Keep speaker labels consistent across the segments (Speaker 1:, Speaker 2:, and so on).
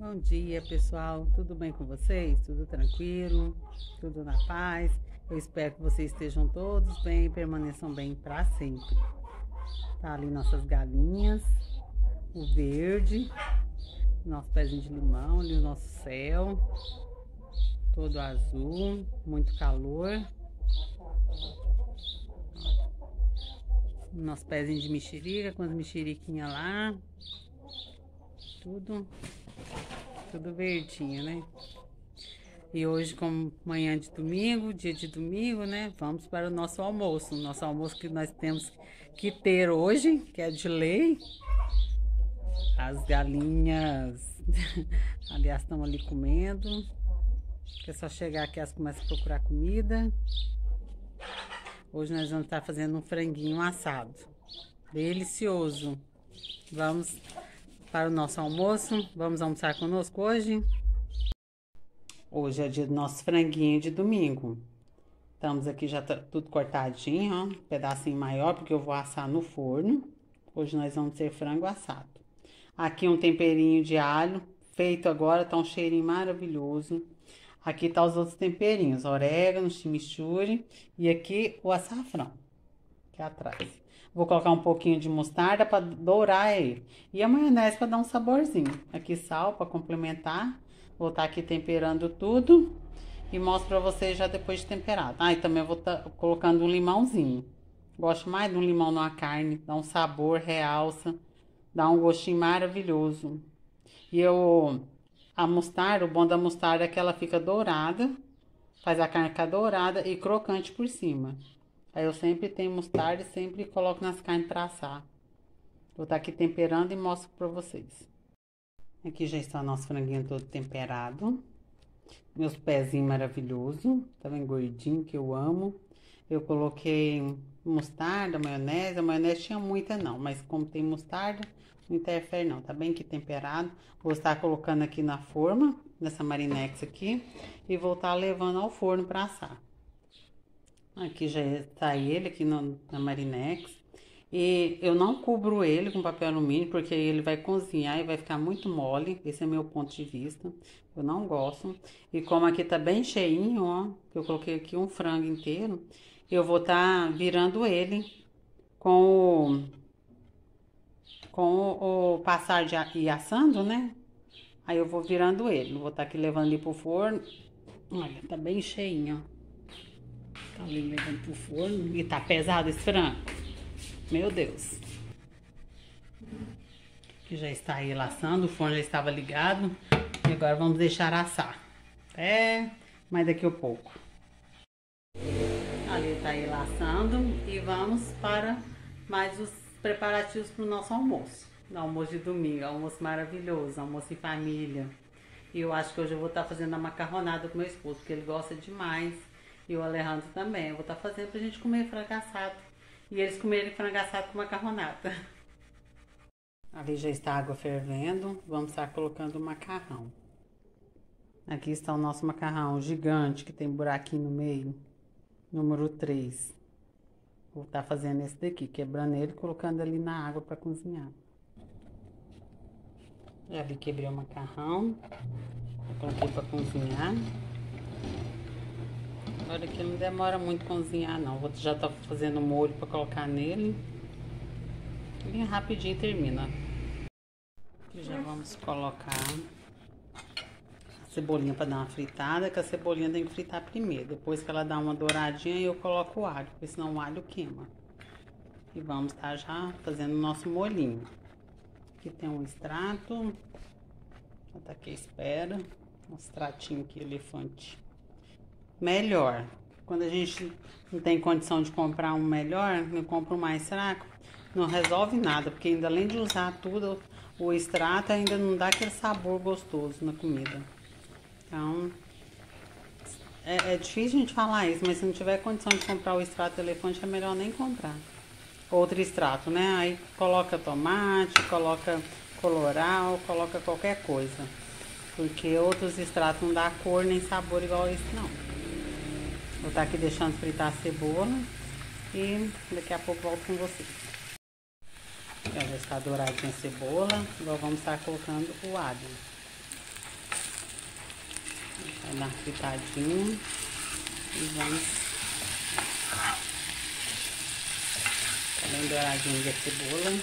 Speaker 1: Bom dia, pessoal. Tudo bem com vocês? Tudo tranquilo? Tudo na paz? Eu espero que vocês estejam todos bem e permaneçam bem para sempre. Tá ali nossas galinhas, o verde, nosso pezinho de limão, ali o nosso céu, todo azul, muito calor. Nosso pezinho de mexerica com as mexeriquinhas lá. Tudo tudo verdinho, né? E hoje, como manhã de domingo, dia de domingo, né? Vamos para o nosso almoço. O nosso almoço que nós temos que ter hoje, que é de lei. As galinhas, aliás, estão ali comendo. É só chegar aqui, elas começam a procurar comida. Hoje nós vamos estar fazendo um franguinho assado. Delicioso. Vamos para o nosso almoço. Vamos almoçar conosco hoje? Hoje é dia do nosso franguinho de domingo. Estamos aqui já tá tudo cortadinho, ó. Um pedacinho maior, porque eu vou assar no forno. Hoje nós vamos ter frango assado. Aqui um temperinho de alho, feito agora, tá um cheirinho maravilhoso. Aqui tá os outros temperinhos, orégano, chimichurri e aqui o açafrão, aqui atrás. Vou colocar um pouquinho de mostarda para dourar ele. E a maionese para dar um saborzinho. Aqui sal para complementar. Vou estar tá aqui temperando tudo. E mostro para vocês já depois de temperado. Ah, e também vou estar tá colocando um limãozinho. Gosto mais de um limão numa carne. Dá um sabor, realça. Dá um gostinho maravilhoso. E eu... A mostarda, o bom da mostarda é que ela fica dourada. Faz a carne ficar dourada e crocante por cima. Aí eu sempre tenho mostarda e sempre coloco nas carnes para assar. Vou estar tá aqui temperando e mostro para vocês. Aqui já está nosso franguinho todo temperado. Meus pezinhos maravilhosos, tá bem gordinho, que eu amo. Eu coloquei mostarda, maionese. A maionese tinha muita não, mas como tem mostarda, não interfere não. Tá bem que temperado. Vou estar colocando aqui na forma, nessa marinex aqui. E vou estar levando ao forno para assar. Aqui já está ele aqui no, na Marinex. E eu não cubro ele com papel alumínio, porque ele vai cozinhar e vai ficar muito mole. Esse é meu ponto de vista. Eu não gosto. E como aqui tá bem cheinho, ó, eu coloquei aqui um frango inteiro, eu vou tá virando ele com o, com o, o passar de e assando, né? Aí eu vou virando ele. Vou estar tá aqui levando ele pro forno. Olha, tá bem cheinho, ó. Tá ali levando pro forno. E tá pesado esse frango. Meu Deus. Que já está aí laçando. O forno já estava ligado. E agora vamos deixar assar. Até mais daqui a pouco. Ali tá aí laçando. E vamos para mais os preparativos para o nosso almoço. almoço de domingo. Almoço maravilhoso. Almoço em família. E eu acho que hoje eu vou estar fazendo a macarronada com meu esposo, porque ele gosta demais e o Alejandro também. Eu vou estar tá fazendo pra gente comer frango assado. E eles comerem frango assado com macarronada. Ali já está a água fervendo. Vamos estar colocando o macarrão. Aqui está o nosso macarrão gigante, que tem buraquinho no meio. Número 3. Vou estar tá fazendo esse daqui, quebrando ele e colocando ali na água para cozinhar. Já vi quebrei o macarrão. Coloquei para cozinhar. Olha que não demora muito cozinhar não. Vou já tá fazendo molho para colocar nele. Bem rapidinho termina. Aqui já vamos colocar a cebolinha para dar uma fritada, que a cebolinha tem que fritar primeiro. Depois que ela dá uma douradinha, eu coloco o alho, porque senão o alho queima. E vamos estar tá já fazendo o nosso molhinho. Aqui tem um extrato. Tá aqui espera. Um extratinho aqui, elefante melhor. Quando a gente não tem condição de comprar um melhor, eu compro mais fraco, não resolve nada, porque ainda além de usar tudo, o extrato ainda não dá aquele sabor gostoso na comida. Então, é, é difícil a gente falar isso, mas se não tiver condição de comprar o extrato elefante, é melhor nem comprar. Outro extrato, né? Aí coloca tomate, coloca coloral, coloca qualquer coisa. Porque outros extratos não dá cor nem sabor igual esse não. Vou estar aqui deixando fritar a cebola e daqui a pouco volto com vocês. Já está douradinha a cebola, agora vamos estar colocando o alho. Vai dar uma fritadinha. E vamos. Tá bem douradinho a cebola.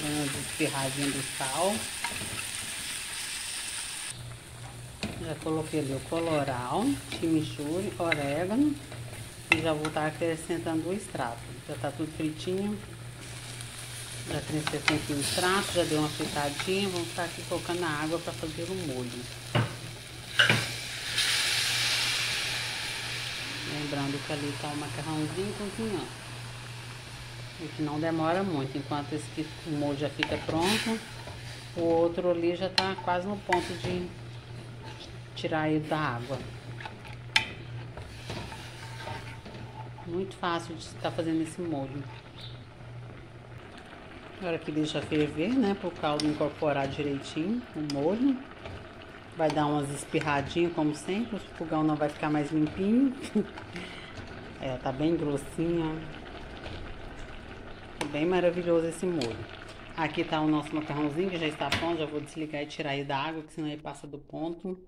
Speaker 1: Dando espirradinha do sal. Já coloquei ali o coloral, chimichurri, orégano. E já vou estar acrescentando o extrato. Já tá tudo fritinho. Já acrescentei aqui o extrato, já deu uma fritadinha. Vamos estar aqui colocando a água para fazer o molho. Lembrando que ali tá o macarrãozinho cozinhando. E que não demora muito. Enquanto esse molho já fica pronto, o outro ali já tá quase no ponto de tirar ele da água. Muito fácil de estar fazendo esse molho. Agora que deixa ferver, né? Para o caldo incorporar direitinho o molho. Vai dar umas espirradinhas, como sempre. O fogão não vai ficar mais limpinho. é, tá bem grossinha. Bem maravilhoso esse molho. Aqui tá o nosso macarrãozinho que já está pronto. Já vou desligar e tirar ele da água, que senão ele passa do ponto.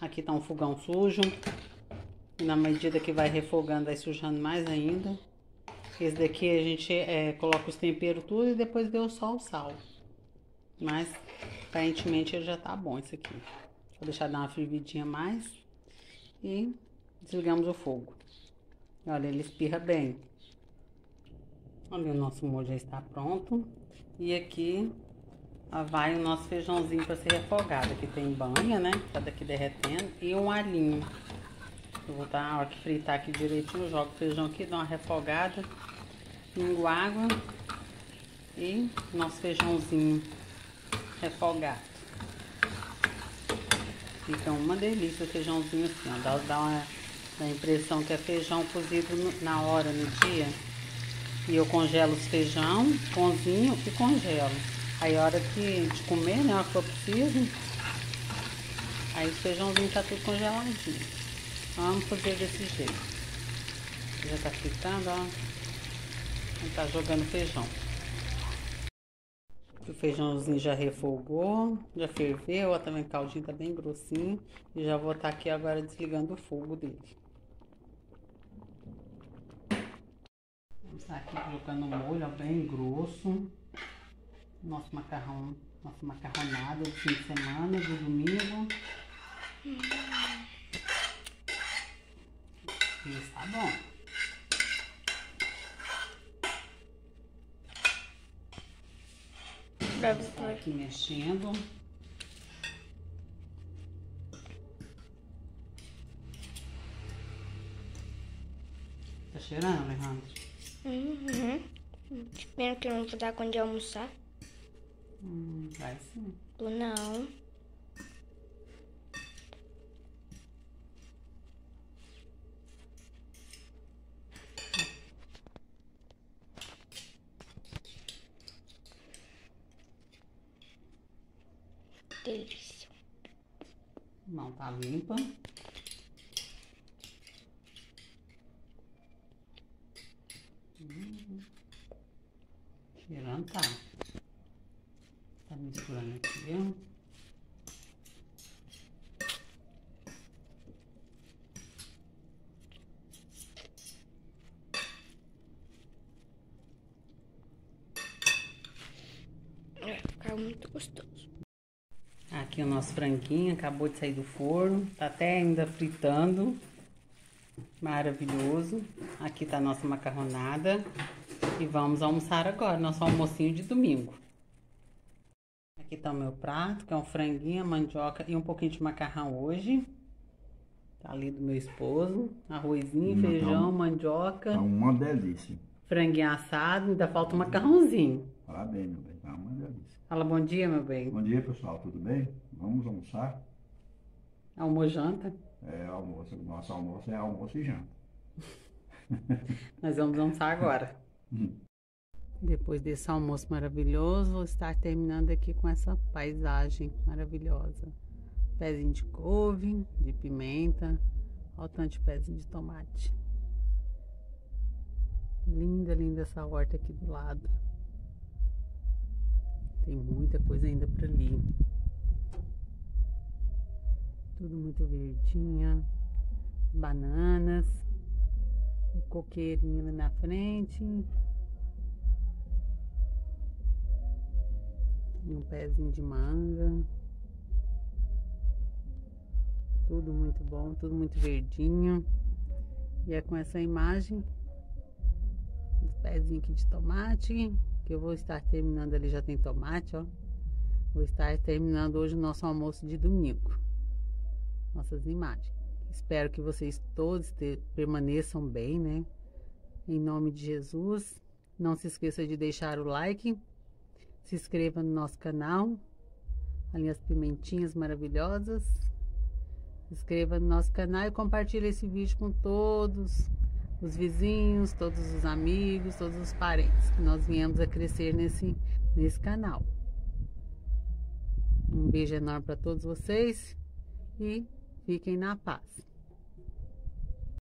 Speaker 1: Aqui tá um fogão sujo. Na medida que vai refogando, vai sujando mais ainda. Esse daqui a gente é, coloca os temperos tudo e depois deu só o sal. Mas, aparentemente, ele já tá bom esse aqui. Vou deixar dar uma fervidinha mais. E desligamos o fogo. Olha, ele espirra bem. Olha, o nosso molho já está pronto. E aqui vai o nosso feijãozinho para ser refogado. Aqui tem banha, né? Tá daqui derretendo. E um alhinho. Eu vou dar, a hora que fritar aqui direitinho, jogo o feijão aqui, dou uma refogada, pingo água e nosso feijãozinho refogado. Fica uma delícia o feijãozinho assim, ó. Dá, dá, uma, dá a impressão que é feijão cozido no, na hora, no dia. E eu congelo os feijão, cozinho e congelo. Aí a hora que de comer, né, a que eu preciso, aí o feijãozinho tá tudo congeladinho. Vamos fazer desse jeito. Já tá fritando, ó. Tá jogando feijão. O feijãozinho já refogou, já ferveu, ó, também o caldinho tá bem grossinho. E já vou estar tá aqui agora desligando o fogo dele. Vamos estar tá aqui colocando o molho, ó, bem grosso. Nosso macarrão, nossa macarronada do fim de semana, do domingo. Hum. Isso tá bom. Deve estar aqui mexendo. Tá cheirando, Alejandro?
Speaker 2: Uhum. Espero que eu não vou dar quando almoçar.
Speaker 1: Hum, vai sim.
Speaker 2: Não. delícia.
Speaker 1: Mão tá limpa. Hum. Cheirando tá. Misturando aqui, viu?
Speaker 2: Vai ficar muito gostoso.
Speaker 1: Aqui o nosso franguinho acabou de sair do forno, tá até ainda fritando. Maravilhoso. Aqui tá a nossa macarronada. E vamos almoçar agora, nosso almocinho de domingo. Aqui tá o meu prato, que é um franguinho, mandioca e um pouquinho de macarrão hoje. Tá ali do meu esposo. Arrozinho, hum, feijão, tá mandioca.
Speaker 3: Tá uma delícia.
Speaker 1: Franguinho assado, ainda falta um macarrãozinho.
Speaker 3: Parabéns, meu bem. Tá uma delícia.
Speaker 1: Fala bom dia, meu bem.
Speaker 3: Bom dia, pessoal. Tudo bem? Vamos almoçar?
Speaker 1: Almoço janta?
Speaker 3: É, almoço. Nosso almoço é almoço e janta.
Speaker 1: Nós vamos almoçar agora. Depois desse almoço maravilhoso, vou estar terminando aqui com essa paisagem maravilhosa. Pezinho de couve, de pimenta, olha o tanto de pezinho de tomate. Linda, linda essa horta aqui do lado. Tem muita coisa ainda para ali. Tudo muito verdinha. Bananas. O coqueirinho na frente. E um pezinho de manga. Tudo muito bom, tudo muito verdinho. E é com essa imagem os pezinhos aqui de tomate, que eu vou estar terminando ali, já tem tomate, ó. Vou estar terminando hoje o nosso almoço de domingo. Nossas imagens. Espero que vocês todos te, permaneçam bem, né? Em nome de Jesus. Não se esqueça de deixar o like. Se inscreva no nosso canal. Ali as pimentinhas maravilhosas. Se inscreva no nosso canal e compartilhe esse vídeo com todos os vizinhos, todos os amigos, todos os parentes que nós viemos a crescer nesse, nesse canal. Um beijo enorme para todos vocês e fiquem na paz.